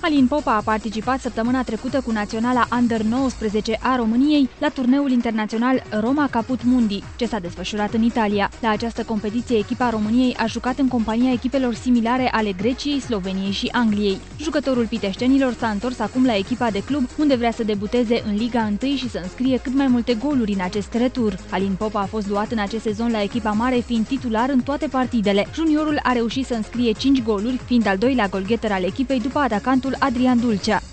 Alin Popa a participat săptămâna trecută cu naționala Under 19 a României la turneul internațional Roma Caput Mundi, ce s-a desfășurat în Italia. La această competiție, echipa României a jucat în compania echipelor similare ale Greciei, Sloveniei și Angliei. Jucătorul piteștenilor s-a întors acum la echipa de club, unde vrea să debuteze în Liga 1 și să înscrie cât mai multe goluri în acest retur. Alin Popa a fost luat în acest sezon la echipa mare, fiind titular în toate partidele. Juniorul a reușit să înscrie 5 goluri, fiind al doilea golgheter al echipei după atacantul Adrian Dulcea.